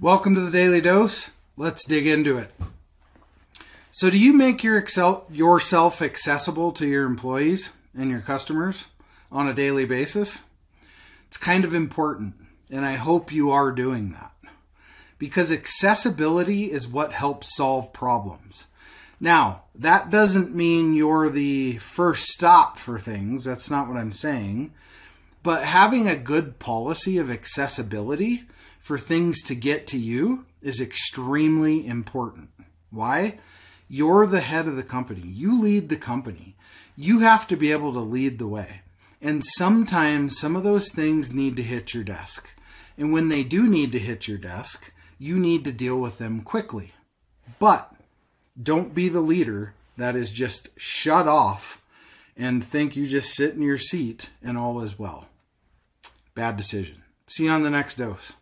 Welcome to the Daily Dose. Let's dig into it. So, do you make your Excel, yourself accessible to your employees and your customers on a daily basis? It's kind of important, and I hope you are doing that because accessibility is what helps solve problems. Now, that doesn't mean you're the first stop for things. That's not what I'm saying. But having a good policy of accessibility for things to get to you is extremely important. Why? You're the head of the company. You lead the company. You have to be able to lead the way. And sometimes some of those things need to hit your desk. And when they do need to hit your desk, you need to deal with them quickly. But don't be the leader that is just shut off and think you just sit in your seat and all is well. Bad decision. See you on the next dose.